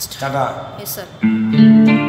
next Tata yes sir